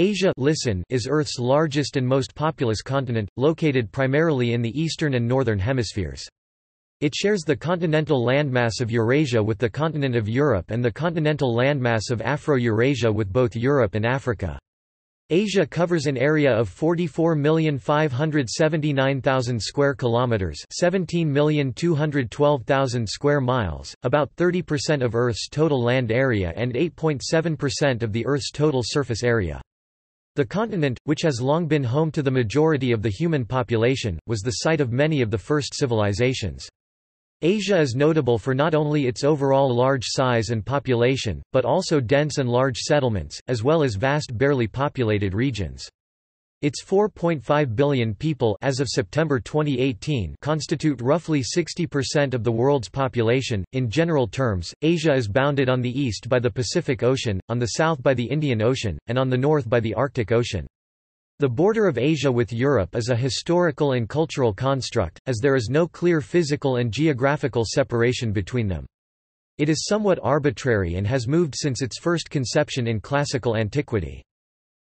Asia listen is Earth's largest and most populous continent, located primarily in the eastern and northern hemispheres. It shares the continental landmass of Eurasia with the continent of Europe and the continental landmass of Afro-Eurasia with both Europe and Africa. Asia covers an area of 44,579,000 square kilometers, 17,212,000 square miles, about 30% of Earth's total land area and 8.7% of the Earth's total surface area. The continent, which has long been home to the majority of the human population, was the site of many of the first civilizations. Asia is notable for not only its overall large size and population, but also dense and large settlements, as well as vast barely populated regions. Its 4.5 billion people as of September 2018 constitute roughly 60% of the world's population. In general terms, Asia is bounded on the east by the Pacific Ocean, on the south by the Indian Ocean, and on the north by the Arctic Ocean. The border of Asia with Europe is a historical and cultural construct, as there is no clear physical and geographical separation between them. It is somewhat arbitrary and has moved since its first conception in classical antiquity.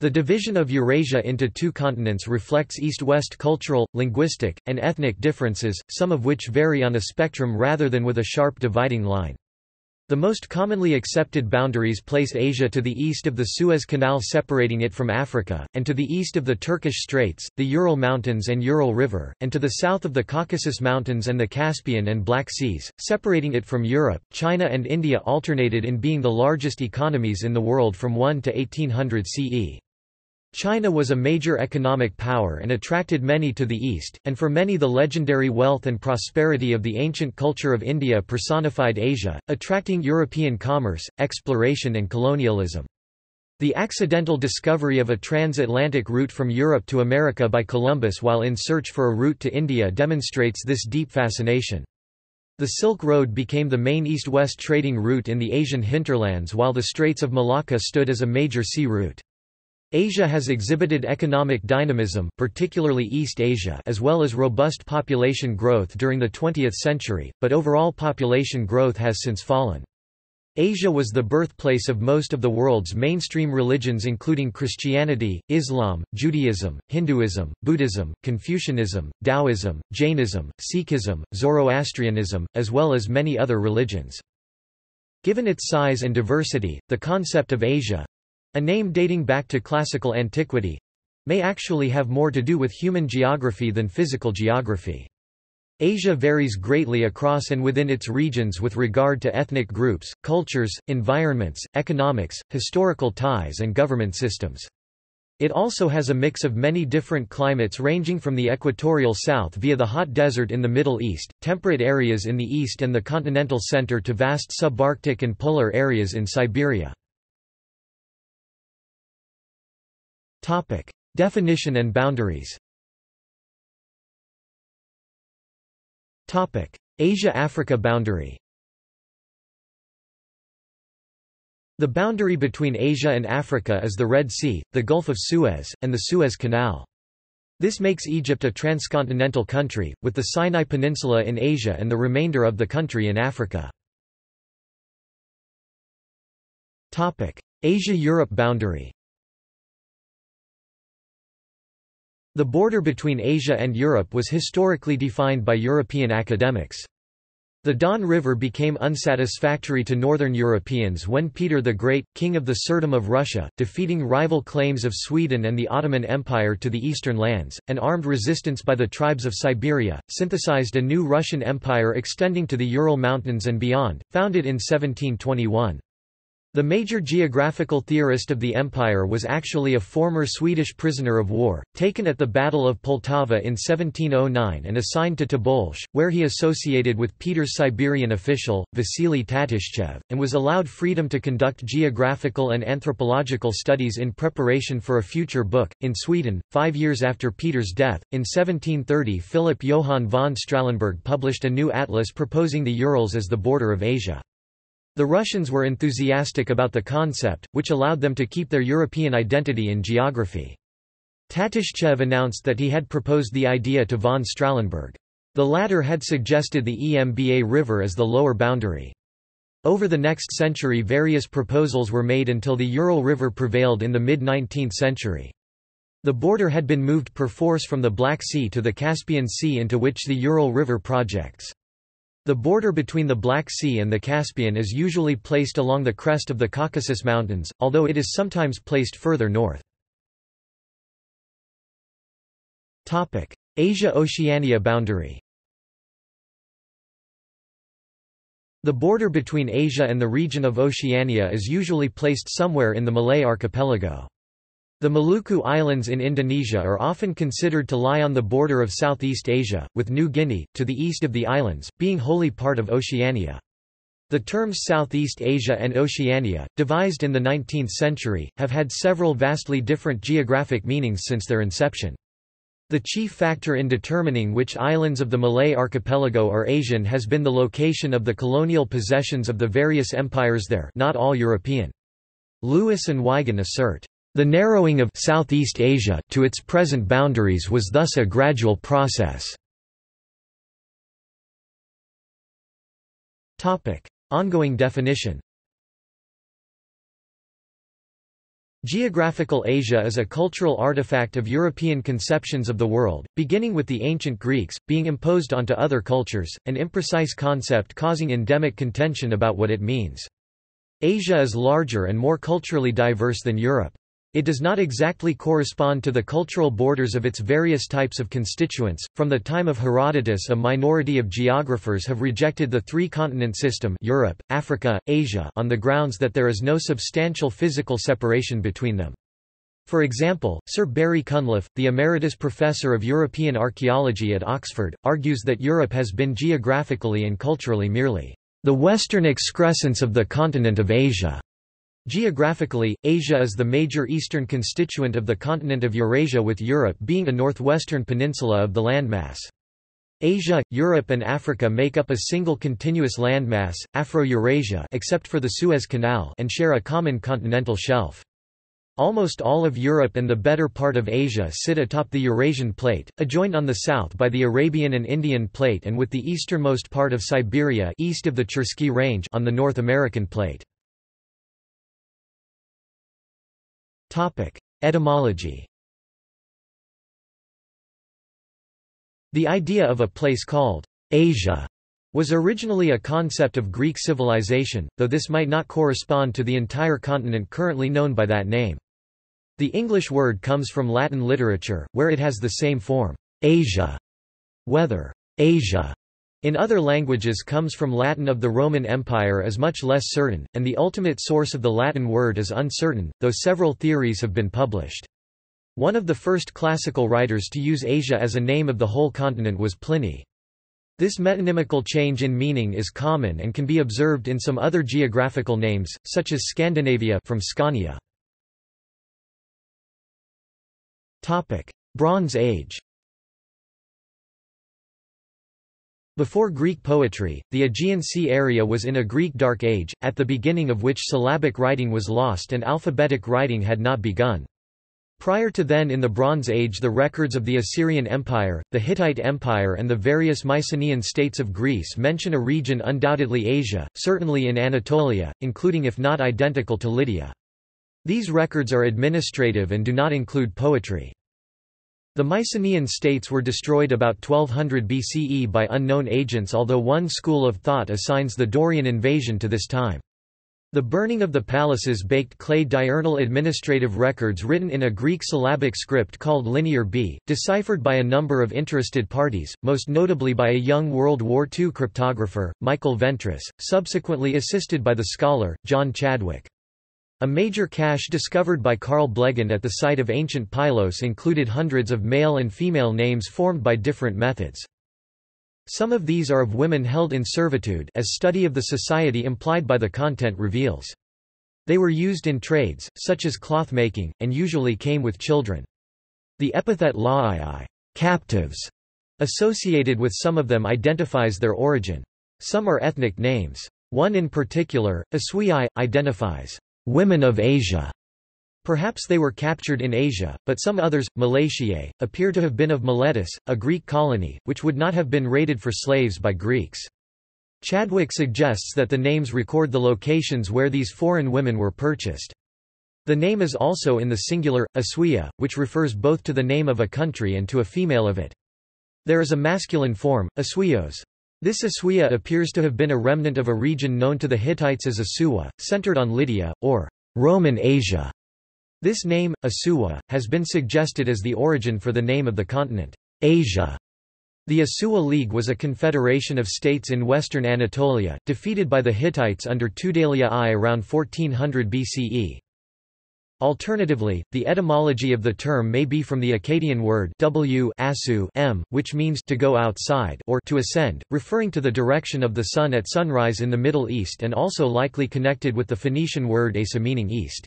The division of Eurasia into two continents reflects east-west cultural, linguistic, and ethnic differences, some of which vary on a spectrum rather than with a sharp dividing line. The most commonly accepted boundaries place Asia to the east of the Suez Canal separating it from Africa, and to the east of the Turkish Straits, the Ural Mountains and Ural River, and to the south of the Caucasus Mountains and the Caspian and Black Seas, separating it from Europe. China and India alternated in being the largest economies in the world from 1 to 1800 CE. China was a major economic power and attracted many to the east, and for many the legendary wealth and prosperity of the ancient culture of India personified Asia, attracting European commerce, exploration and colonialism. The accidental discovery of a transatlantic route from Europe to America by Columbus while in search for a route to India demonstrates this deep fascination. The Silk Road became the main east-west trading route in the Asian hinterlands while the Straits of Malacca stood as a major sea route. Asia has exhibited economic dynamism particularly East Asia as well as robust population growth during the 20th century, but overall population growth has since fallen. Asia was the birthplace of most of the world's mainstream religions including Christianity, Islam, Judaism, Hinduism, Buddhism, Confucianism, Taoism, Jainism, Sikhism, Zoroastrianism, as well as many other religions. Given its size and diversity, the concept of Asia, a name dating back to classical antiquity may actually have more to do with human geography than physical geography. Asia varies greatly across and within its regions with regard to ethnic groups, cultures, environments, economics, historical ties and government systems. It also has a mix of many different climates ranging from the equatorial south via the hot desert in the Middle East, temperate areas in the east and the continental center to vast subarctic and polar areas in Siberia. Topic: Definition and boundaries. Topic: Asia-Africa boundary. The boundary between Asia and Africa is the Red Sea, the Gulf of Suez, and the Suez Canal. This makes Egypt a transcontinental country, with the Sinai Peninsula in Asia and the remainder of the country in Africa. Asia-Europe boundary The border between Asia and Europe was historically defined by European academics. The Don River became unsatisfactory to northern Europeans when Peter the Great, king of the Tsardom of Russia, defeating rival claims of Sweden and the Ottoman Empire to the eastern lands, and armed resistance by the tribes of Siberia, synthesized a new Russian empire extending to the Ural Mountains and beyond, founded in 1721. The major geographical theorist of the empire was actually a former Swedish prisoner of war, taken at the Battle of Poltava in 1709 and assigned to Tobolsk, where he associated with Peter's Siberian official, Vasily Tatishchev, and was allowed freedom to conduct geographical and anthropological studies in preparation for a future book. In Sweden, five years after Peter's death, in 1730 Philip Johann von Strahlenberg published a new atlas proposing the Urals as the border of Asia. The Russians were enthusiastic about the concept, which allowed them to keep their European identity in geography. Tatishchev announced that he had proposed the idea to von Strahlenberg. The latter had suggested the Emba River as the lower boundary. Over the next century various proposals were made until the Ural River prevailed in the mid-19th century. The border had been moved perforce from the Black Sea to the Caspian Sea into which the Ural River projects. The border between the Black Sea and the Caspian is usually placed along the crest of the Caucasus Mountains, although it is sometimes placed further north. Asia-Oceania boundary The border between Asia and the region of Oceania is usually placed somewhere in the Malay archipelago. The Maluku Islands in Indonesia are often considered to lie on the border of Southeast Asia, with New Guinea, to the east of the islands, being wholly part of Oceania. The terms Southeast Asia and Oceania, devised in the 19th century, have had several vastly different geographic meanings since their inception. The chief factor in determining which islands of the Malay archipelago are Asian has been the location of the colonial possessions of the various empires there not all European. Lewis and Wigen assert, the narrowing of Southeast Asia to its present boundaries was thus a gradual process. Topic: Ongoing definition. Geographical Asia is a cultural artifact of European conceptions of the world, beginning with the ancient Greeks, being imposed onto other cultures, an imprecise concept causing endemic contention about what it means. Asia is larger and more culturally diverse than Europe. It does not exactly correspond to the cultural borders of its various types of constituents. From the time of Herodotus, a minority of geographers have rejected the three-continent system Europe, Africa, Asia on the grounds that there is no substantial physical separation between them. For example, Sir Barry Cunliffe, the Emeritus Professor of European Archaeology at Oxford, argues that Europe has been geographically and culturally merely the western excrescence of the continent of Asia. Geographically, Asia is the major eastern constituent of the continent of Eurasia with Europe being a northwestern peninsula of the landmass. Asia, Europe and Africa make up a single continuous landmass, Afro-Eurasia except for the Suez Canal and share a common continental shelf. Almost all of Europe and the better part of Asia sit atop the Eurasian plate, adjoined on the south by the Arabian and Indian plate and with the easternmost part of Siberia east of the Chersky Range on the North American plate. Etymology The idea of a place called Asia was originally a concept of Greek civilization, though this might not correspond to the entire continent currently known by that name. The English word comes from Latin literature, where it has the same form, Asia. Whether Asia in other languages comes from Latin of the Roman Empire is much less certain, and the ultimate source of the Latin word is uncertain, though several theories have been published. One of the first classical writers to use Asia as a name of the whole continent was Pliny. This metonymical change in meaning is common and can be observed in some other geographical names, such as Scandinavia from Scania. Bronze Age Before Greek poetry, the Aegean Sea area was in a Greek Dark Age, at the beginning of which syllabic writing was lost and alphabetic writing had not begun. Prior to then in the Bronze Age the records of the Assyrian Empire, the Hittite Empire and the various Mycenaean states of Greece mention a region undoubtedly Asia, certainly in Anatolia, including if not identical to Lydia. These records are administrative and do not include poetry. The Mycenaean states were destroyed about 1200 BCE by unknown agents although one school of thought assigns the Dorian invasion to this time. The burning of the palaces baked clay diurnal administrative records written in a Greek syllabic script called Linear B, deciphered by a number of interested parties, most notably by a young World War II cryptographer, Michael Ventris, subsequently assisted by the scholar, John Chadwick. A major cache discovered by Carl Blegen at the site of ancient Pylos included hundreds of male and female names formed by different methods. Some of these are of women held in servitude as study of the society implied by the content reveals. They were used in trades, such as cloth making, and usually came with children. The epithet laii captives", associated with some of them identifies their origin. Some are ethnic names. One in particular, Asui, identifies women of Asia. Perhaps they were captured in Asia, but some others, Malatiae, appear to have been of Miletus, a Greek colony, which would not have been raided for slaves by Greeks. Chadwick suggests that the names record the locations where these foreign women were purchased. The name is also in the singular, Asuia, which refers both to the name of a country and to a female of it. There is a masculine form, Asuios. This Asuia appears to have been a remnant of a region known to the Hittites as Assuwa, centered on Lydia, or Roman Asia. This name, Assuwa, has been suggested as the origin for the name of the continent, Asia. The Assuwa League was a confederation of states in western Anatolia, defeated by the Hittites under Tudhaliya I around 1400 BCE. Alternatively, the etymology of the term may be from the Akkadian word w asu m, which means to go outside or to ascend, referring to the direction of the sun at sunrise in the Middle East and also likely connected with the Phoenician word asa meaning east.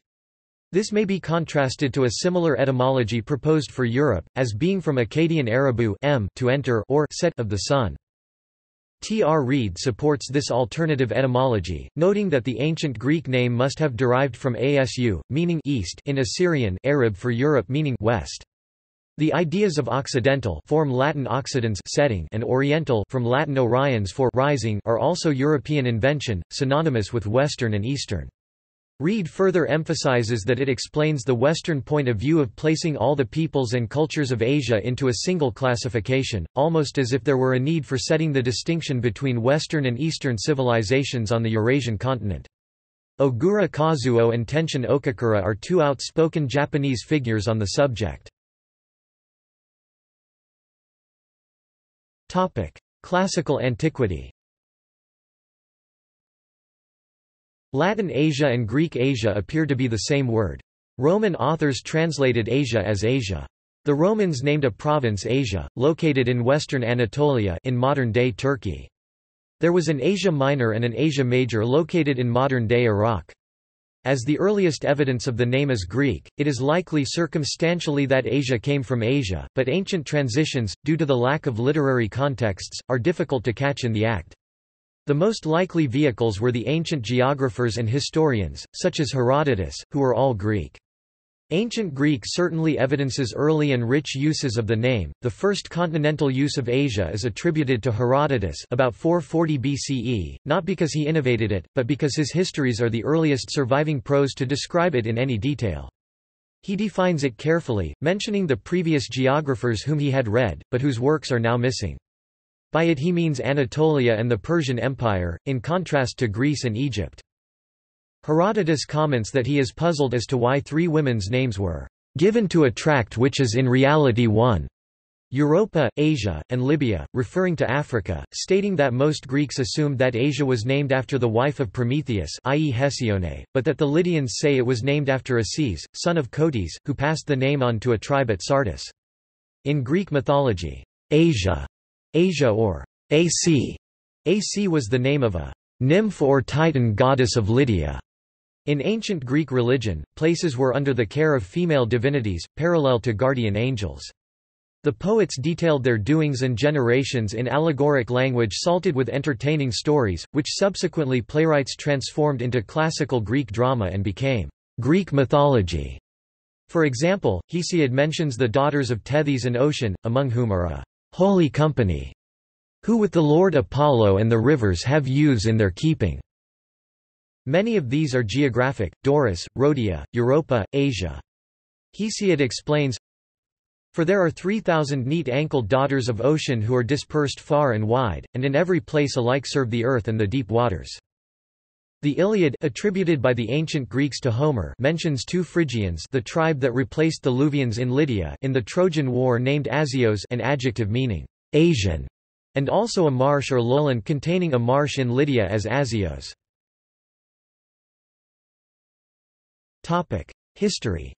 This may be contrasted to a similar etymology proposed for Europe, as being from Akkadian Arabu m to enter or set of the sun. T. R. Reid supports this alternative etymology, noting that the ancient Greek name must have derived from asu, meaning east in Assyrian Arab for Europe meaning west. The ideas of occidental form Latin occidens setting and oriental from Latin oriens for rising are also European invention, synonymous with western and eastern. Reid further emphasizes that it explains the Western point of view of placing all the peoples and cultures of Asia into a single classification, almost as if there were a need for setting the distinction between Western and Eastern civilizations on the Eurasian continent. Ogura Kazuo and Tenshin Okakura are two outspoken Japanese figures on the subject. Classical antiquity Latin Asia and Greek Asia appear to be the same word. Roman authors translated Asia as Asia. The Romans named a province Asia, located in western Anatolia in modern-day Turkey. There was an Asia Minor and an Asia Major located in modern-day Iraq. As the earliest evidence of the name is Greek, it is likely circumstantially that Asia came from Asia, but ancient transitions, due to the lack of literary contexts, are difficult to catch in the act. The most likely vehicles were the ancient geographers and historians, such as Herodotus, who were all Greek. Ancient Greek certainly evidences early and rich uses of the name. The first continental use of Asia is attributed to Herodotus about 440 BCE, not because he innovated it, but because his histories are the earliest surviving prose to describe it in any detail. He defines it carefully, mentioning the previous geographers whom he had read, but whose works are now missing. By it he means Anatolia and the Persian Empire, in contrast to Greece and Egypt. Herodotus comments that he is puzzled as to why three women's names were given to a tract which is in reality one. Europa, Asia, and Libya, referring to Africa, stating that most Greeks assumed that Asia was named after the wife of Prometheus i.e. Hesione, but that the Lydians say it was named after Ases, son of Cotys, who passed the name on to a tribe at Sardis. In Greek mythology, Asia Asia or AC. AC was the name of a nymph or titan goddess of Lydia. In ancient Greek religion, places were under the care of female divinities, parallel to guardian angels. The poets detailed their doings and generations in allegoric language salted with entertaining stories, which subsequently playwrights transformed into classical Greek drama and became Greek mythology. For example, Hesiod mentions the daughters of Tethys and Ocean, among whom are a holy company, who with the Lord Apollo and the rivers have ewes in their keeping. Many of these are geographic, Doris, Rhodia, Europa, Asia. Hesiod explains, For there are three thousand neat-ankled daughters of ocean who are dispersed far and wide, and in every place alike serve the earth and the deep waters. The Iliad attributed by the ancient Greeks to Homer mentions two Phrygians the tribe that replaced the Luvians in Lydia in the Trojan War named Asios an adjective meaning Asian, and also a marsh or lowland containing a marsh in Lydia as Asios. History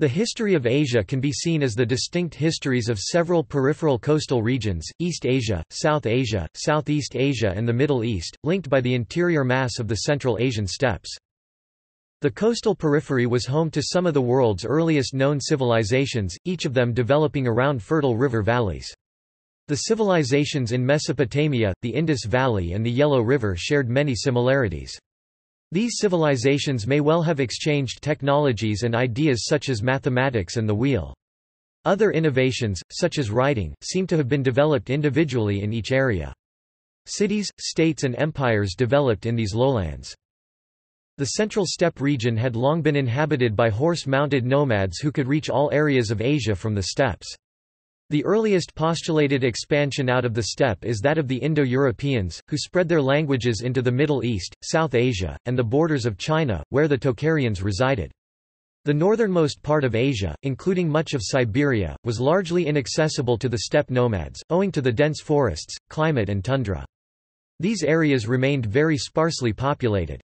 The history of Asia can be seen as the distinct histories of several peripheral coastal regions, East Asia, South Asia, Southeast Asia and the Middle East, linked by the interior mass of the Central Asian steppes. The coastal periphery was home to some of the world's earliest known civilizations, each of them developing around fertile river valleys. The civilizations in Mesopotamia, the Indus Valley and the Yellow River shared many similarities. These civilizations may well have exchanged technologies and ideas such as mathematics and the wheel. Other innovations, such as writing, seem to have been developed individually in each area. Cities, states and empires developed in these lowlands. The central steppe region had long been inhabited by horse-mounted nomads who could reach all areas of Asia from the steppes. The earliest postulated expansion out of the steppe is that of the Indo-Europeans, who spread their languages into the Middle East, South Asia, and the borders of China, where the Tocharians resided. The northernmost part of Asia, including much of Siberia, was largely inaccessible to the steppe nomads, owing to the dense forests, climate and tundra. These areas remained very sparsely populated.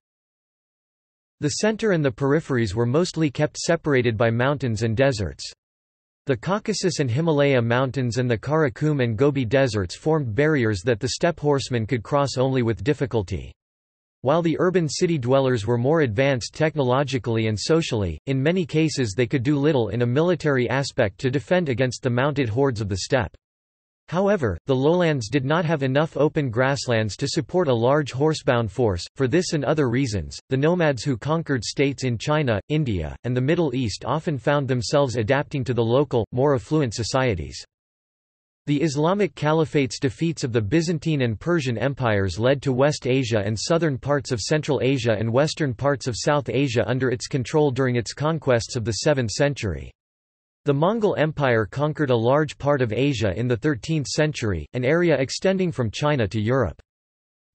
The center and the peripheries were mostly kept separated by mountains and deserts. The Caucasus and Himalaya mountains and the Karakum and Gobi deserts formed barriers that the steppe horsemen could cross only with difficulty. While the urban city dwellers were more advanced technologically and socially, in many cases they could do little in a military aspect to defend against the mounted hordes of the steppe. However, the lowlands did not have enough open grasslands to support a large horsebound force. For this and other reasons, the nomads who conquered states in China, India, and the Middle East often found themselves adapting to the local, more affluent societies. The Islamic Caliphate's defeats of the Byzantine and Persian empires led to West Asia and southern parts of Central Asia and western parts of South Asia under its control during its conquests of the 7th century. The Mongol Empire conquered a large part of Asia in the 13th century, an area extending from China to Europe.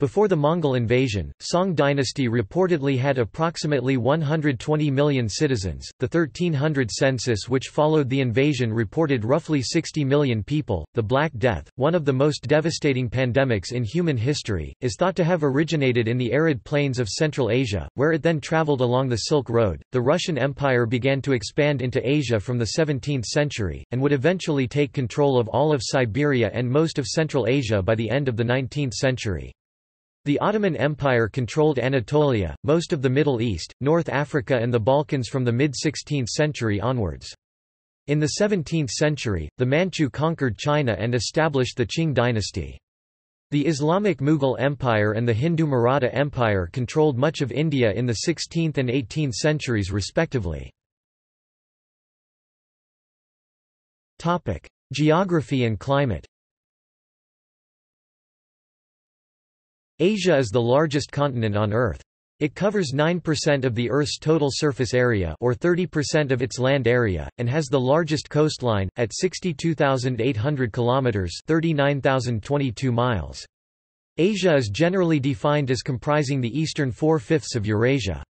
Before the Mongol invasion, Song dynasty reportedly had approximately 120 million citizens. The 1300 census, which followed the invasion, reported roughly 60 million people. The Black Death, one of the most devastating pandemics in human history, is thought to have originated in the arid plains of Central Asia, where it then traveled along the Silk Road. The Russian Empire began to expand into Asia from the 17th century, and would eventually take control of all of Siberia and most of Central Asia by the end of the 19th century. The Ottoman Empire controlled Anatolia, most of the Middle East, North Africa and the Balkans from the mid-16th century onwards. In the 17th century, the Manchu conquered China and established the Qing dynasty. The Islamic Mughal Empire and the Hindu Maratha Empire controlled much of India in the 16th and 18th centuries respectively. Geography and climate Asia is the largest continent on Earth. It covers 9% of the Earth's total surface area or 30% of its land area and has the largest coastline at 62,800 kilometers, 39,022 miles. Asia is generally defined as comprising the eastern four-fifths of Eurasia.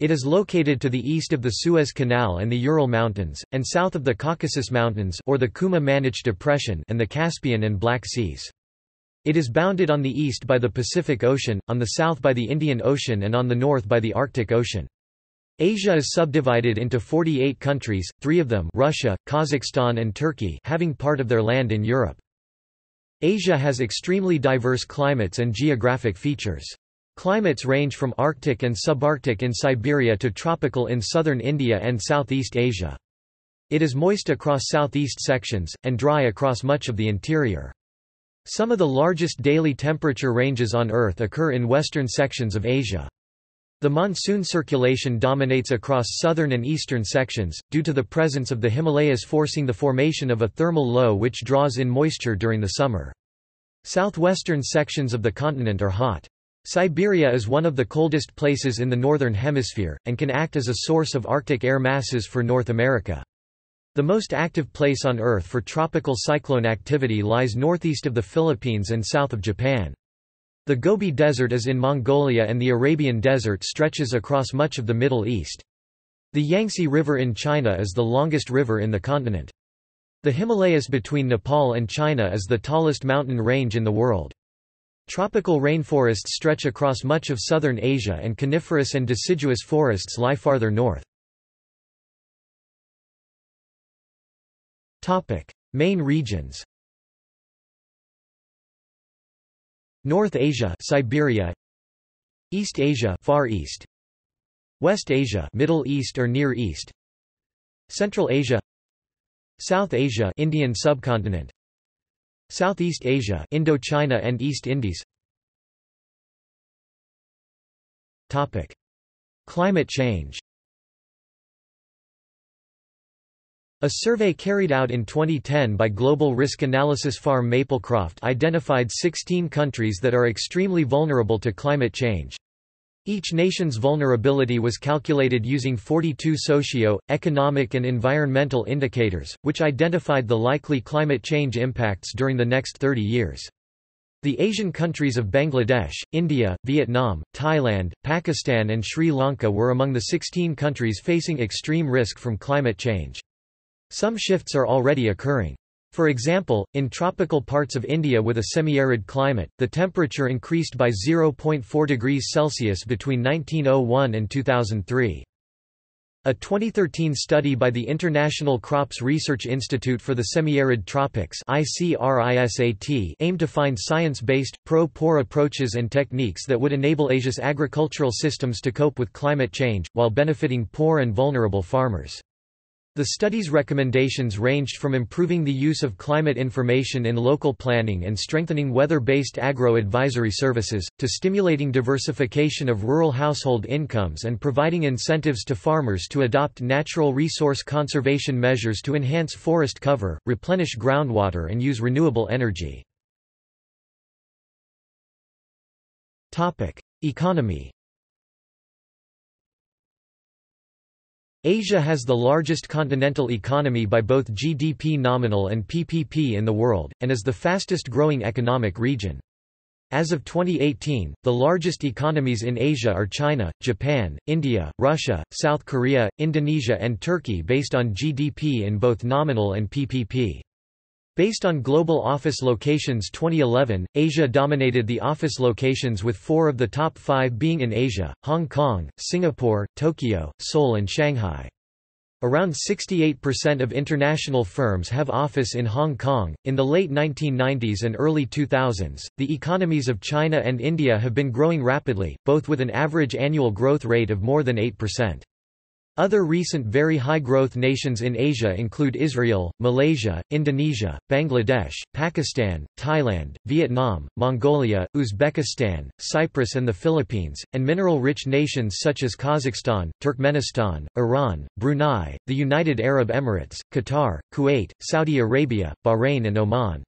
It is located to the east of the Suez Canal and the Ural Mountains, and south of the Caucasus Mountains or the Kuma-Manich Depression and the Caspian and Black Seas. It is bounded on the east by the Pacific Ocean, on the south by the Indian Ocean and on the north by the Arctic Ocean. Asia is subdivided into 48 countries, three of them Russia, Kazakhstan and Turkey having part of their land in Europe. Asia has extremely diverse climates and geographic features. Climates range from Arctic and subarctic in Siberia to tropical in southern India and Southeast Asia. It is moist across southeast sections, and dry across much of the interior. Some of the largest daily temperature ranges on Earth occur in western sections of Asia. The monsoon circulation dominates across southern and eastern sections, due to the presence of the Himalayas forcing the formation of a thermal low which draws in moisture during the summer. Southwestern sections of the continent are hot. Siberia is one of the coldest places in the northern hemisphere, and can act as a source of Arctic air masses for North America. The most active place on Earth for tropical cyclone activity lies northeast of the Philippines and south of Japan. The Gobi Desert is in Mongolia and the Arabian Desert stretches across much of the Middle East. The Yangtze River in China is the longest river in the continent. The Himalayas between Nepal and China is the tallest mountain range in the world. Tropical rainforests stretch across much of southern Asia and coniferous and deciduous forests lie farther north. Topic: Main regions. North Asia, Siberia. East Asia, Far East. West Asia, Middle East or Near East. Central Asia. South Asia, Indian subcontinent. Southeast Asia, Indochina and East Indies. Topic: Climate change. A survey carried out in 2010 by global risk analysis firm Maplecroft identified 16 countries that are extremely vulnerable to climate change. Each nation's vulnerability was calculated using 42 socio, economic and environmental indicators, which identified the likely climate change impacts during the next 30 years. The Asian countries of Bangladesh, India, Vietnam, Thailand, Pakistan and Sri Lanka were among the 16 countries facing extreme risk from climate change. Some shifts are already occurring. For example, in tropical parts of India with a semi-arid climate, the temperature increased by 0.4 degrees Celsius between 1901 and 2003. A 2013 study by the International Crops Research Institute for the Semi-Arid Tropics aimed to find science-based, pro-poor approaches and techniques that would enable Asia's agricultural systems to cope with climate change, while benefiting poor and vulnerable farmers. The study's recommendations ranged from improving the use of climate information in local planning and strengthening weather-based agro-advisory services, to stimulating diversification of rural household incomes and providing incentives to farmers to adopt natural resource conservation measures to enhance forest cover, replenish groundwater and use renewable energy. Economy Asia has the largest continental economy by both GDP nominal and PPP in the world, and is the fastest growing economic region. As of 2018, the largest economies in Asia are China, Japan, India, Russia, South Korea, Indonesia and Turkey based on GDP in both nominal and PPP. Based on global office locations 2011, Asia dominated the office locations with four of the top five being in Asia, Hong Kong, Singapore, Tokyo, Seoul and Shanghai. Around 68% of international firms have office in Hong Kong. In the late 1990s and early 2000s, the economies of China and India have been growing rapidly, both with an average annual growth rate of more than 8%. Other recent very high-growth nations in Asia include Israel, Malaysia, Indonesia, Bangladesh, Pakistan, Thailand, Vietnam, Mongolia, Uzbekistan, Cyprus and the Philippines, and mineral-rich nations such as Kazakhstan, Turkmenistan, Iran, Brunei, the United Arab Emirates, Qatar, Kuwait, Saudi Arabia, Bahrain and Oman.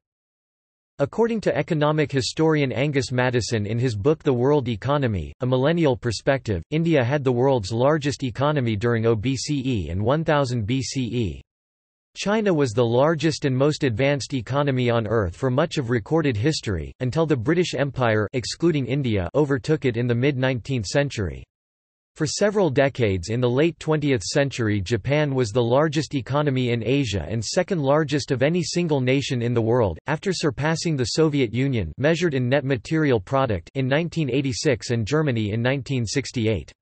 According to economic historian Angus Maddison in his book The World Economy, A Millennial Perspective, India had the world's largest economy during OBCE and 1000 BCE. China was the largest and most advanced economy on Earth for much of recorded history, until the British Empire excluding India overtook it in the mid-19th century. For several decades in the late 20th century Japan was the largest economy in Asia and second largest of any single nation in the world, after surpassing the Soviet Union measured in net material product in 1986 and Germany in 1968.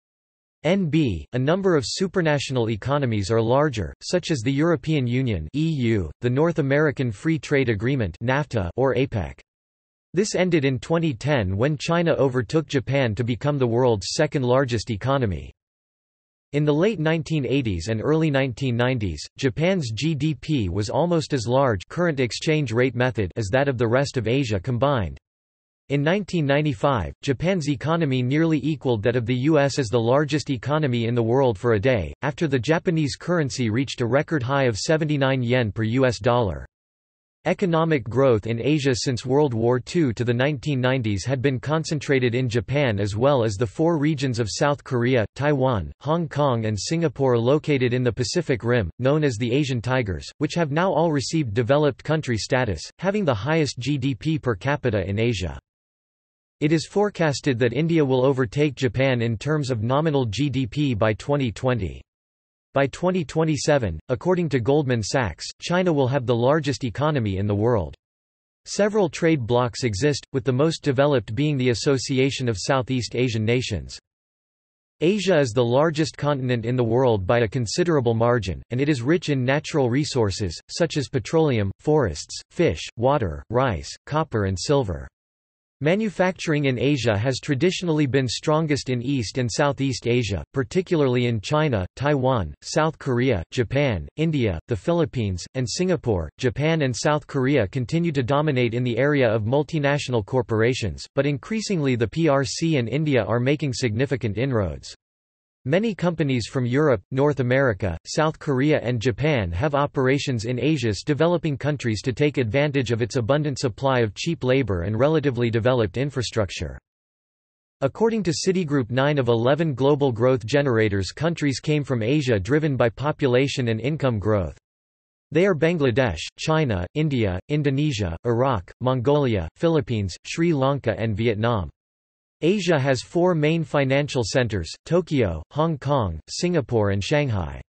NB, a number of supranational economies are larger, such as the European Union EU, the North American Free Trade Agreement NAFTA or APEC. This ended in 2010 when China overtook Japan to become the world's second largest economy. In the late 1980s and early 1990s, Japan's GDP was almost as large current exchange rate method as that of the rest of Asia combined. In 1995, Japan's economy nearly equaled that of the U.S. as the largest economy in the world for a day, after the Japanese currency reached a record high of 79 yen per U.S. dollar. Economic growth in Asia since World War II to the 1990s had been concentrated in Japan as well as the four regions of South Korea, Taiwan, Hong Kong and Singapore located in the Pacific Rim, known as the Asian Tigers, which have now all received developed country status, having the highest GDP per capita in Asia. It is forecasted that India will overtake Japan in terms of nominal GDP by 2020. By 2027, according to Goldman Sachs, China will have the largest economy in the world. Several trade blocs exist, with the most developed being the Association of Southeast Asian Nations. Asia is the largest continent in the world by a considerable margin, and it is rich in natural resources, such as petroleum, forests, fish, water, rice, copper and silver. Manufacturing in Asia has traditionally been strongest in East and Southeast Asia, particularly in China, Taiwan, South Korea, Japan, India, the Philippines, and Singapore. Japan and South Korea continue to dominate in the area of multinational corporations, but increasingly the PRC and India are making significant inroads. Many companies from Europe, North America, South Korea and Japan have operations in Asia's developing countries to take advantage of its abundant supply of cheap labor and relatively developed infrastructure. According to Citigroup 9 of 11 global growth generators countries came from Asia driven by population and income growth. They are Bangladesh, China, India, Indonesia, Iraq, Mongolia, Philippines, Sri Lanka and Vietnam. Asia has four main financial centers, Tokyo, Hong Kong, Singapore and Shanghai.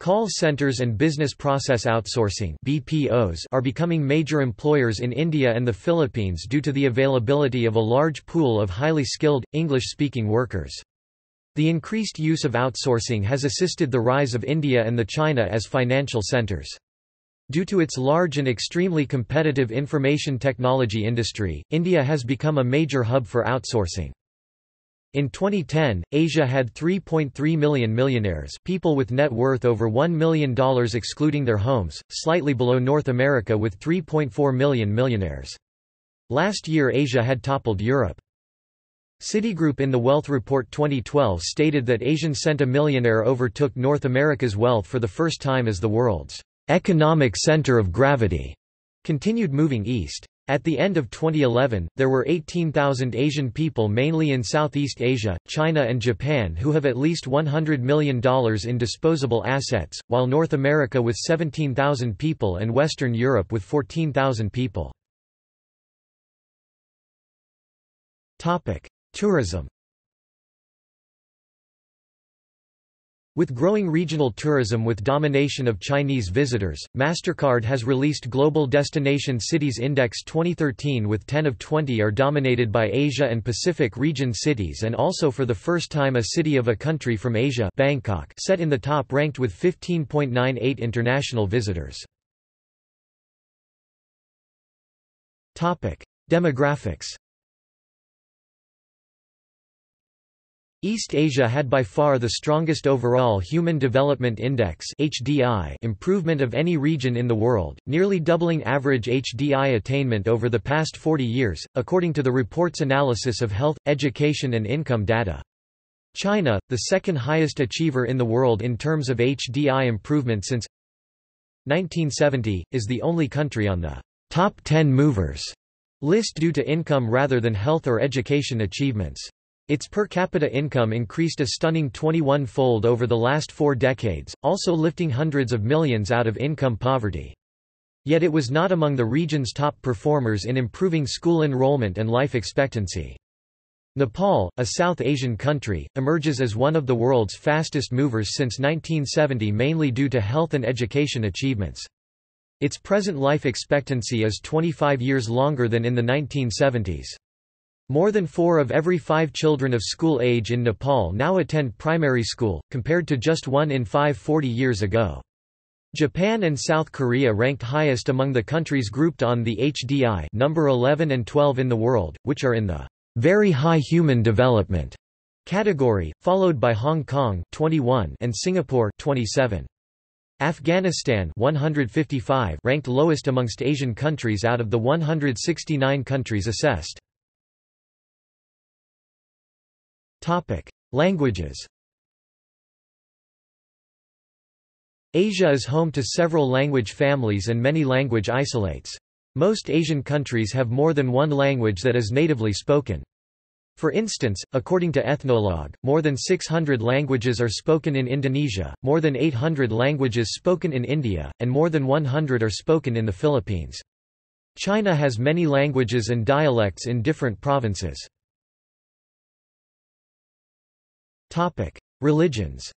Call centers and business process outsourcing BPOs are becoming major employers in India and the Philippines due to the availability of a large pool of highly skilled, English-speaking workers. The increased use of outsourcing has assisted the rise of India and the China as financial centers. Due to its large and extremely competitive information technology industry, India has become a major hub for outsourcing. In 2010, Asia had 3.3 million millionaires people with net worth over $1 million excluding their homes, slightly below North America with 3.4 million millionaires. Last year Asia had toppled Europe. Citigroup in the Wealth Report 2012 stated that Asian centimillionaire overtook North America's wealth for the first time as the world's economic center of gravity, continued moving east. At the end of 2011, there were 18,000 Asian people mainly in Southeast Asia, China and Japan who have at least $100 million in disposable assets, while North America with 17,000 people and Western Europe with 14,000 people. Tourism With growing regional tourism with domination of Chinese visitors, MasterCard has released Global Destination Cities Index 2013 with 10 of 20 are dominated by Asia and Pacific region cities and also for the first time a city of a country from Asia Bangkok set in the top ranked with 15.98 international visitors. Demographics East Asia had by far the strongest overall Human Development Index (HDI) improvement of any region in the world, nearly doubling average HDI attainment over the past 40 years, according to the report's analysis of health, education and income data. China, the second highest achiever in the world in terms of HDI improvement since 1970, is the only country on the top 10 movers list due to income rather than health or education achievements. Its per capita income increased a stunning 21-fold over the last four decades, also lifting hundreds of millions out of income poverty. Yet it was not among the region's top performers in improving school enrollment and life expectancy. Nepal, a South Asian country, emerges as one of the world's fastest movers since 1970 mainly due to health and education achievements. Its present life expectancy is 25 years longer than in the 1970s. More than four of every five children of school age in Nepal now attend primary school, compared to just one in five 40 years ago. Japan and South Korea ranked highest among the countries grouped on the HDI number 11 and 12 in the world, which are in the very high human development category, followed by Hong Kong 21 and Singapore 27. Afghanistan 155 ranked lowest amongst Asian countries out of the 169 countries assessed. Topic: Languages. Asia is home to several language families and many language isolates. Most Asian countries have more than one language that is natively spoken. For instance, according to Ethnologue, more than 600 languages are spoken in Indonesia, more than 800 languages spoken in India, and more than 100 are spoken in the Philippines. China has many languages and dialects in different provinces. Topic: Religions.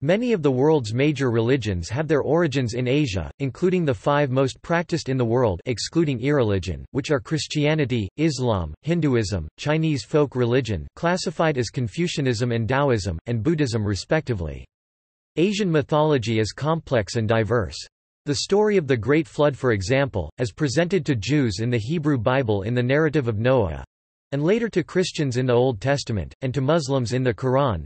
Many of the world's major religions have their origins in Asia, including the five most practiced in the world excluding irreligion, which are Christianity, Islam, Hinduism, Chinese folk religion classified as Confucianism and Taoism, and Buddhism respectively. Asian mythology is complex and diverse. The story of the Great Flood for example, as presented to Jews in the Hebrew Bible in the narrative of Noah, and later to Christians in the Old Testament, and to Muslims in the Quran,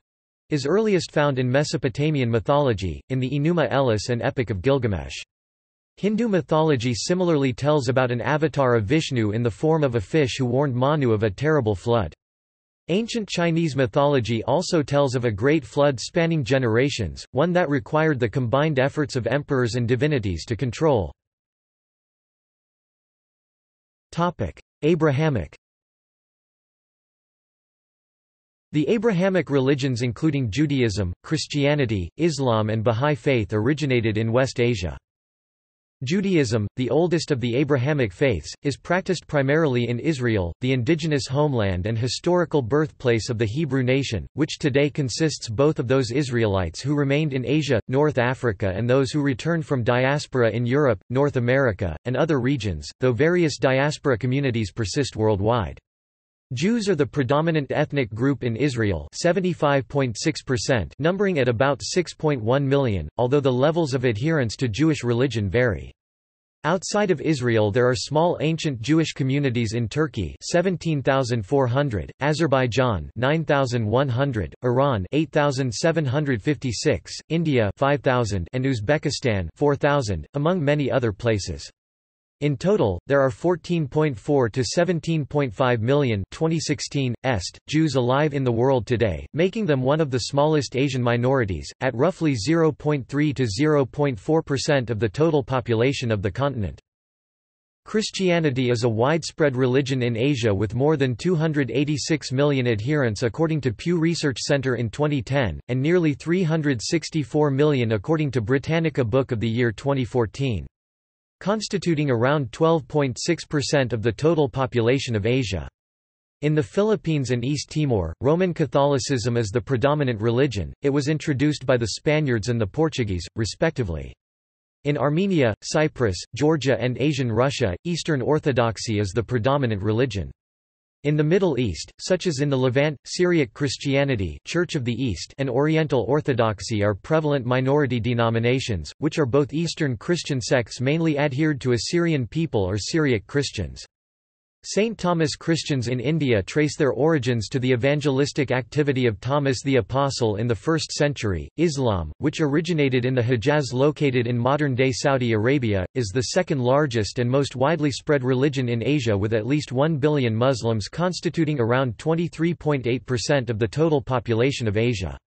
is earliest found in Mesopotamian mythology, in the Enuma Elish and Epic of Gilgamesh. Hindu mythology similarly tells about an avatar of Vishnu in the form of a fish who warned Manu of a terrible flood. Ancient Chinese mythology also tells of a great flood spanning generations, one that required the combined efforts of emperors and divinities to control. Abrahamic The Abrahamic religions including Judaism, Christianity, Islam and Bahá'í Faith originated in West Asia. Judaism, the oldest of the Abrahamic faiths, is practiced primarily in Israel, the indigenous homeland and historical birthplace of the Hebrew nation, which today consists both of those Israelites who remained in Asia, North Africa and those who returned from diaspora in Europe, North America, and other regions, though various diaspora communities persist worldwide. Jews are the predominant ethnic group in Israel 75.6%, numbering at about 6.1 million, although the levels of adherence to Jewish religion vary. Outside of Israel there are small ancient Jewish communities in Turkey 17,400, Azerbaijan 9,100, Iran 8,756, India 5,000 and Uzbekistan 4,000, among many other places. In total, there are 14.4 to 17.5 million 2016, est, Jews alive in the world today, making them one of the smallest Asian minorities, at roughly 0.3 to 0.4% of the total population of the continent. Christianity is a widespread religion in Asia with more than 286 million adherents according to Pew Research Center in 2010, and nearly 364 million according to Britannica Book of the Year 2014 constituting around 12.6% of the total population of Asia. In the Philippines and East Timor, Roman Catholicism is the predominant religion, it was introduced by the Spaniards and the Portuguese, respectively. In Armenia, Cyprus, Georgia and Asian Russia, Eastern Orthodoxy is the predominant religion. In the Middle East, such as in the Levant, Syriac Christianity Church of the East and Oriental Orthodoxy are prevalent minority denominations, which are both Eastern Christian sects mainly adhered to Assyrian people or Syriac Christians. St. Thomas Christians in India trace their origins to the evangelistic activity of Thomas the Apostle in the 1st century. Islam, which originated in the Hejaz located in modern-day Saudi Arabia, is the second largest and most widely spread religion in Asia with at least 1 billion Muslims constituting around 23.8% of the total population of Asia.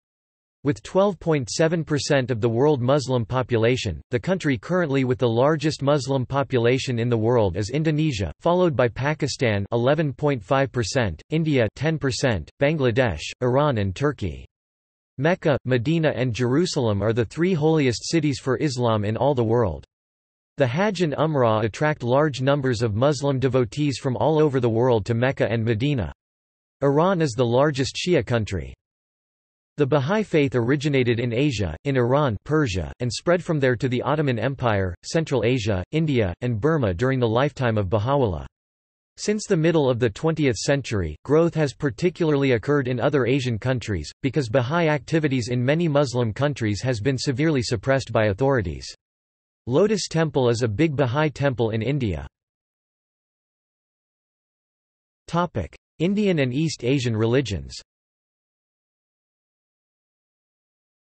With 12.7% of the world Muslim population, the country currently with the largest Muslim population in the world is Indonesia, followed by Pakistan 11.5%, India 10%, Bangladesh, Iran and Turkey. Mecca, Medina and Jerusalem are the three holiest cities for Islam in all the world. The Hajj and Umrah attract large numbers of Muslim devotees from all over the world to Mecca and Medina. Iran is the largest Shia country. The Bahá'í Faith originated in Asia, in Iran Persia, and spread from there to the Ottoman Empire, Central Asia, India, and Burma during the lifetime of Baha'u'llah. Since the middle of the 20th century, growth has particularly occurred in other Asian countries, because Bahá'í activities in many Muslim countries has been severely suppressed by authorities. Lotus Temple is a big Bahá'í temple in India. Indian and East Asian religions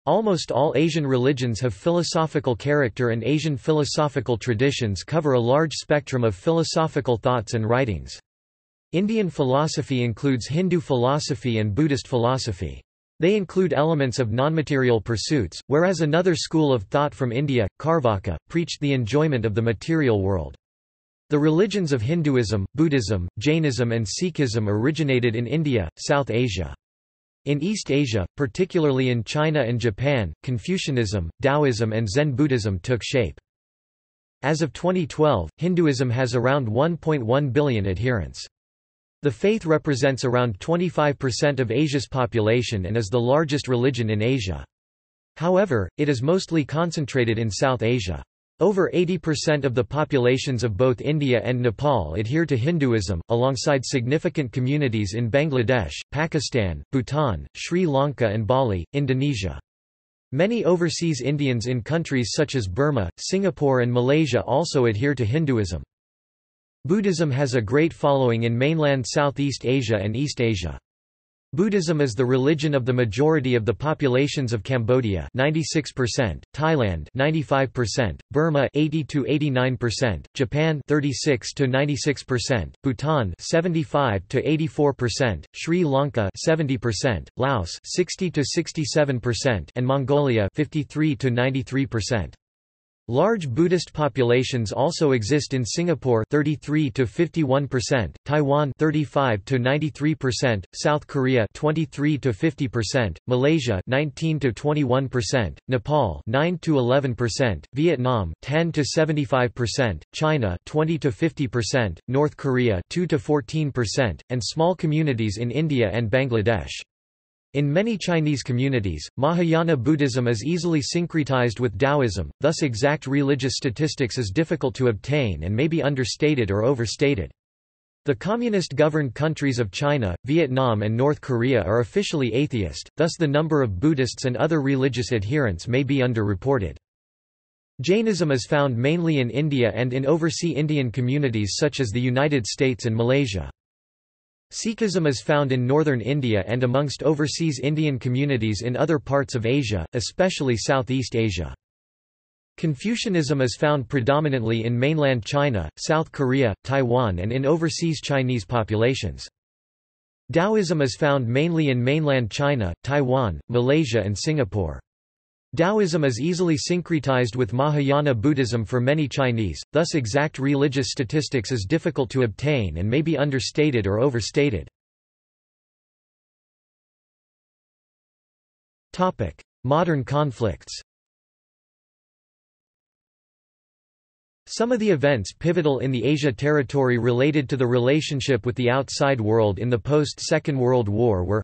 Almost all Asian religions have philosophical character and Asian philosophical traditions cover a large spectrum of philosophical thoughts and writings. Indian philosophy includes Hindu philosophy and Buddhist philosophy. They include elements of nonmaterial pursuits, whereas another school of thought from India, Carvaka, preached the enjoyment of the material world. The religions of Hinduism, Buddhism, Jainism and Sikhism originated in India, South Asia. In East Asia, particularly in China and Japan, Confucianism, Taoism and Zen Buddhism took shape. As of 2012, Hinduism has around 1.1 billion adherents. The faith represents around 25% of Asia's population and is the largest religion in Asia. However, it is mostly concentrated in South Asia. Over 80% of the populations of both India and Nepal adhere to Hinduism, alongside significant communities in Bangladesh, Pakistan, Bhutan, Sri Lanka and Bali, Indonesia. Many overseas Indians in countries such as Burma, Singapore and Malaysia also adhere to Hinduism. Buddhism has a great following in mainland Southeast Asia and East Asia. Buddhism is the religion of the majority of the populations of Cambodia 96%, Thailand 95%, Burma 80 to 89%, Japan 36 to 96%, Bhutan 75 to 84%, Sri Lanka 70%, Laos 60 to 67%, and Mongolia 53 to 93%. Large Buddhist populations also exist in Singapore 33 to 51%, Taiwan 35 to 93%, South Korea 23 to 50%, Malaysia 19 to 21%, Nepal 9 to 11%, Vietnam 10 to 75%, China 20 to 50%, North Korea 2 to 14%, and small communities in India and Bangladesh. In many Chinese communities, Mahayana Buddhism is easily syncretized with Taoism, thus exact religious statistics is difficult to obtain and may be understated or overstated. The communist-governed countries of China, Vietnam and North Korea are officially atheist, thus the number of Buddhists and other religious adherents may be underreported. Jainism is found mainly in India and in overseas Indian communities such as the United States and Malaysia. Sikhism is found in northern India and amongst overseas Indian communities in other parts of Asia, especially Southeast Asia. Confucianism is found predominantly in mainland China, South Korea, Taiwan and in overseas Chinese populations. Taoism is found mainly in mainland China, Taiwan, Malaysia and Singapore. Taoism is easily syncretized with Mahayana Buddhism for many Chinese, thus exact religious statistics is difficult to obtain and may be understated or overstated. Modern conflicts Some of the events pivotal in the Asia territory related to the relationship with the outside world in the post-Second World War were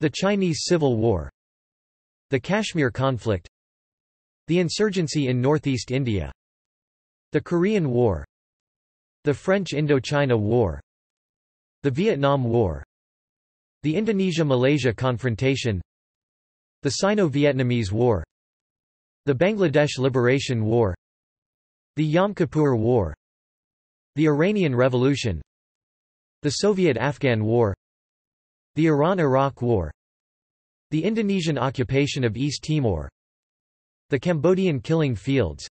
the Chinese Civil War the Kashmir conflict The insurgency in northeast India The Korean War The French Indochina War The Vietnam War The Indonesia-Malaysia confrontation The Sino-Vietnamese War The Bangladesh Liberation War The Yom Kippur War The Iranian Revolution The Soviet-Afghan War The Iran-Iraq War the Indonesian occupation of East Timor. The Cambodian killing fields.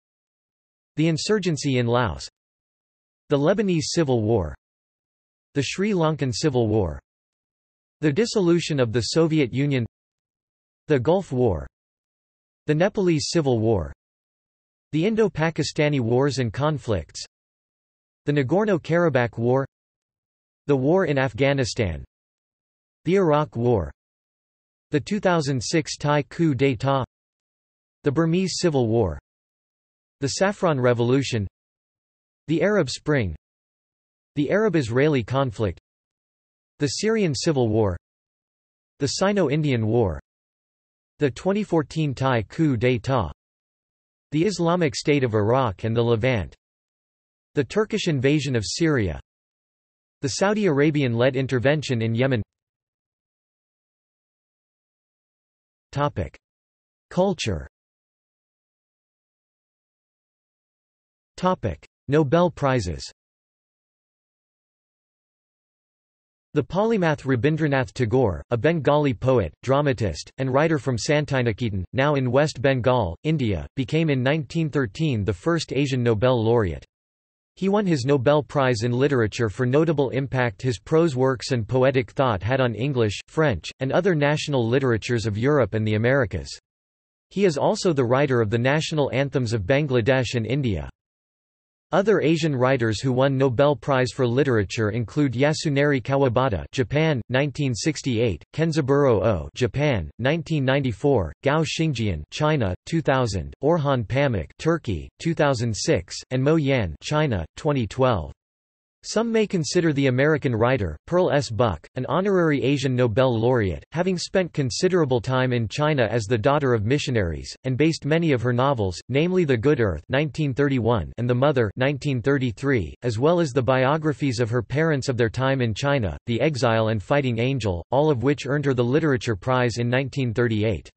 The insurgency in Laos. The Lebanese Civil War. The Sri Lankan Civil War. The dissolution of the Soviet Union. The Gulf War. The Nepalese Civil War. The Indo-Pakistani Wars and Conflicts. The Nagorno-Karabakh War. The War in Afghanistan. The Iraq War the 2006 Thai coup d'état The Burmese Civil War The Saffron Revolution The Arab Spring The Arab-Israeli conflict The Syrian Civil War The Sino-Indian War The 2014 Thai coup d'état The Islamic State of Iraq and the Levant The Turkish invasion of Syria The Saudi Arabian-led intervention in Yemen Topic. Culture Topic. Nobel Prizes The polymath Rabindranath Tagore, a Bengali poet, dramatist, and writer from Santiniketan, now in West Bengal, India, became in 1913 the first Asian Nobel laureate. He won his Nobel Prize in Literature for notable impact his prose works and poetic thought had on English, French, and other national literatures of Europe and the Americas. He is also the writer of the national anthems of Bangladesh and India. Other Asian writers who won Nobel Prize for Literature include Yasunari Kawabata Japan, 1968, Kenzaburo Oe Japan, 1994, Gao Xingjian China, 2000, Orhan Pamuk Turkey, 2006, and Mo Yan China, 2012. Some may consider the American writer, Pearl S. Buck, an honorary Asian Nobel laureate, having spent considerable time in China as the daughter of missionaries, and based many of her novels, namely The Good Earth 1931 and The Mother 1933, as well as the biographies of her parents of their time in China, The Exile and Fighting Angel, all of which earned her the Literature Prize in 1938.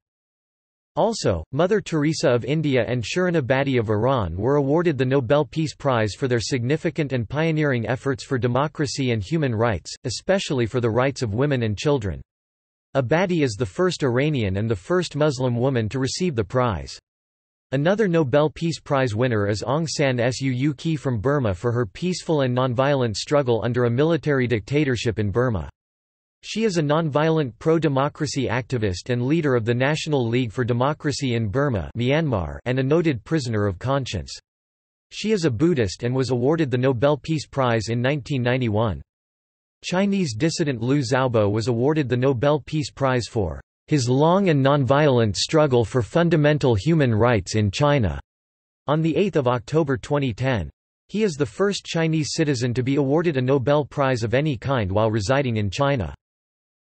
Also, Mother Teresa of India and Shirin Ebadi of Iran were awarded the Nobel Peace Prize for their significant and pioneering efforts for democracy and human rights, especially for the rights of women and children. Ebadi is the first Iranian and the first Muslim woman to receive the prize. Another Nobel Peace Prize winner is Aung San Suu Kyi from Burma for her peaceful and nonviolent struggle under a military dictatorship in Burma. She is a nonviolent pro-democracy activist and leader of the National League for Democracy in Burma Myanmar and a noted prisoner of conscience. She is a Buddhist and was awarded the Nobel Peace Prize in 1991. Chinese dissident Liu Xiaobo was awarded the Nobel Peace Prize for his long and nonviolent struggle for fundamental human rights in China on 8 October 2010. He is the first Chinese citizen to be awarded a Nobel Prize of any kind while residing in China.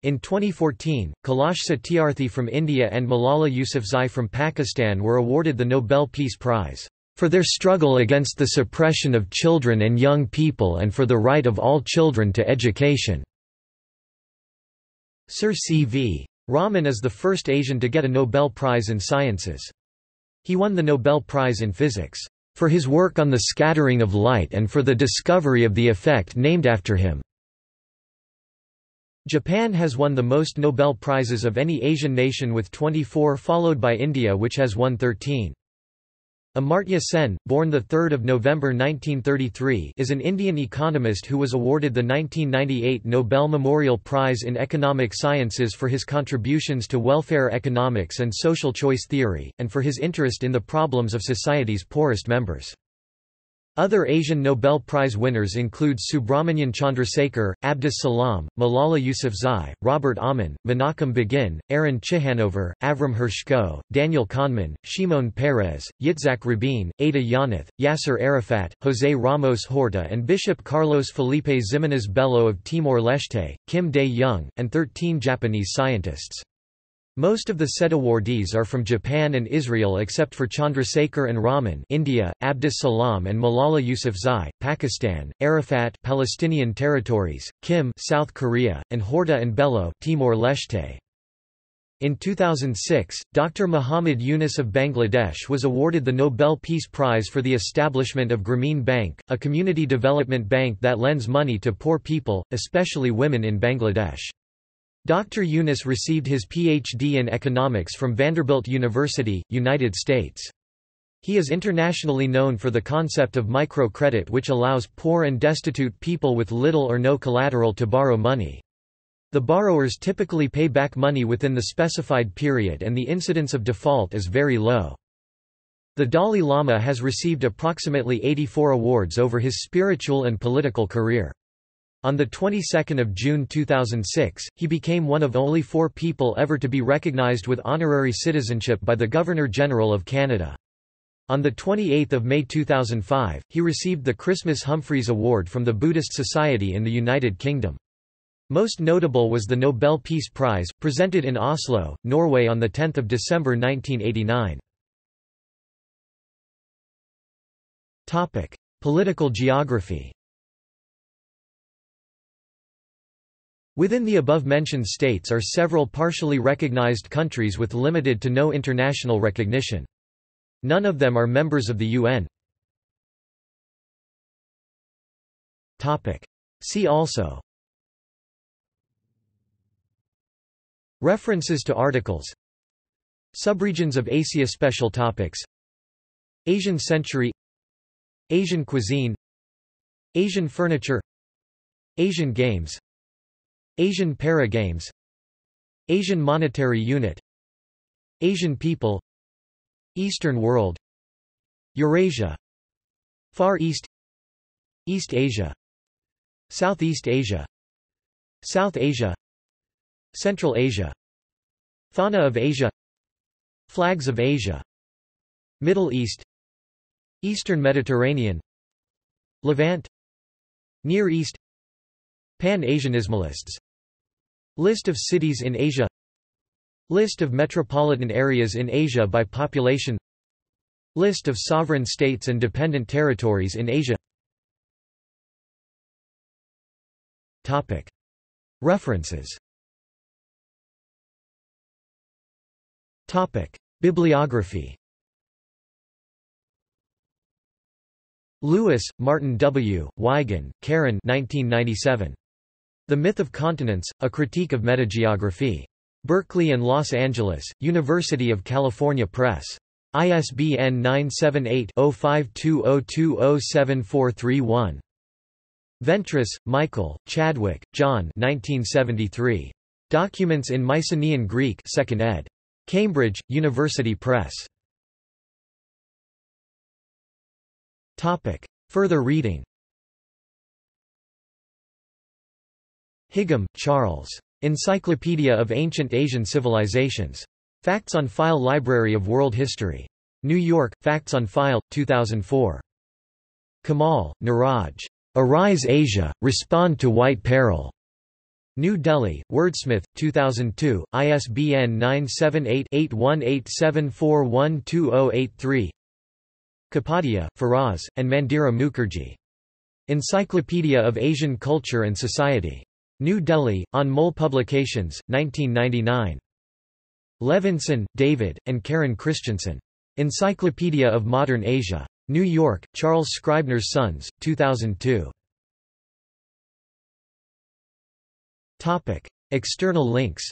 In 2014, Kailash Satyarthi from India and Malala Yousafzai from Pakistan were awarded the Nobel Peace Prize for their struggle against the suppression of children and young people and for the right of all children to education. Sir C. V. Raman is the first Asian to get a Nobel Prize in Sciences. He won the Nobel Prize in Physics for his work on the scattering of light and for the discovery of the effect named after him. Japan has won the most Nobel Prizes of any Asian nation with 24 followed by India which has won 13. Amartya Sen, born 3 November 1933 is an Indian economist who was awarded the 1998 Nobel Memorial Prize in Economic Sciences for his contributions to welfare economics and social choice theory, and for his interest in the problems of society's poorest members. Other Asian Nobel Prize winners include Subrahmanyan Chandrasekhar, Abdus Salam, Malala Yousafzai, Robert Aumann, Menachem Begin, Aaron Ciechanover, Avram Hershko, Daniel Kahneman, Shimon Peres, Yitzhak Rabin, Ada Yonath, Yasser Arafat, José Ramos Horta and Bishop Carlos Felipe Ximenes Belo of Timor-Leste, Kim Dae-jung, and 13 Japanese scientists. Most of the SED awardees are from Japan and Israel except for Chandrasekhar and Raman India, Abdus Salam and Malala Yousafzai, Pakistan, Arafat Palestinian territories, Kim South Korea, and Horta and Belo Timor-Leste. In 2006, Dr. Muhammad Yunus of Bangladesh was awarded the Nobel Peace Prize for the establishment of Grameen Bank, a community development bank that lends money to poor people, especially women in Bangladesh. Dr. Yunus received his Ph.D. in economics from Vanderbilt University, United States. He is internationally known for the concept of microcredit which allows poor and destitute people with little or no collateral to borrow money. The borrowers typically pay back money within the specified period and the incidence of default is very low. The Dalai Lama has received approximately 84 awards over his spiritual and political career. On the 22nd of June 2006, he became one of only four people ever to be recognized with honorary citizenship by the Governor-General of Canada. On 28 May 2005, he received the Christmas Humphreys Award from the Buddhist Society in the United Kingdom. Most notable was the Nobel Peace Prize, presented in Oslo, Norway on 10 December 1989. Political geography Within the above-mentioned states are several partially recognized countries with limited to no international recognition. None of them are members of the UN. See also. References to articles. Subregions of Asia Special topics. Asian century. Asian cuisine. Asian furniture. Asian games Asian Para Games Asian Monetary Unit Asian People Eastern World Eurasia Far East East Asia Southeast Asia South Asia Central Asia Fauna of Asia Flags of Asia Middle East Eastern Mediterranean Levant Near East Pan-Asianismalists List of cities in Asia List of metropolitan areas in Asia by population List of sovereign states and dependent territories in Asia Topic. References Topic. Bibliography Lewis, Martin W., Wigen, Karen 1997. The Myth of Continents, A Critique of Metageography. Berkeley and Los Angeles, University of California Press. ISBN 978-0520207431. Ventris, Michael, Chadwick, John 1973. Documents in Mycenaean Greek 2nd ed. Cambridge, University Press. Topic. Further reading Higham, Charles. Encyclopedia of Ancient Asian Civilizations. Facts on File Library of World History. New York, Facts on File, 2004. Kamal, Niraj. Arise Asia, Respond to White Peril. New Delhi, Wordsmith, 2002, ISBN 978-8187412083 Kapadia, Faraz, and Mandira Mukherjee. Encyclopedia of Asian Culture and Society. New Delhi, Anmol Publications, 1999. Levinson, David, and Karen Christensen. Encyclopedia of Modern Asia. New York, Charles Scribner's Sons, 2002. External links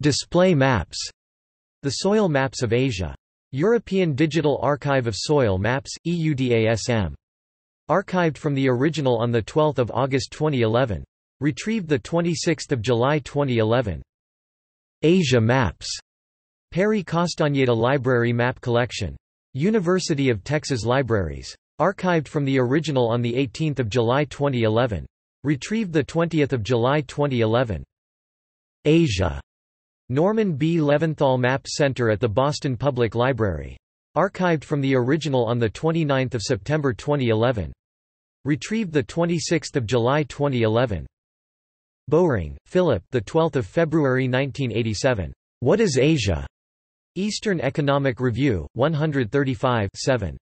Display maps the Soil Maps of Asia. European Digital Archive of Soil Maps, EUDASM. Archived from the original on 12 August 2011. Retrieved 26 July 2011. Asia Maps. Perry Castañeda Library Map Collection. University of Texas Libraries. Archived from the original on 18 July 2011. Retrieved 20 July 2011. Asia. Norman B. Leventhal Map Center at the Boston Public Library. Archived from the original on 29 September 2011. Retrieved 26 July 2011. Bowring, Philip the 12th of February 1987. What is Asia? Eastern Economic Review, 135 7.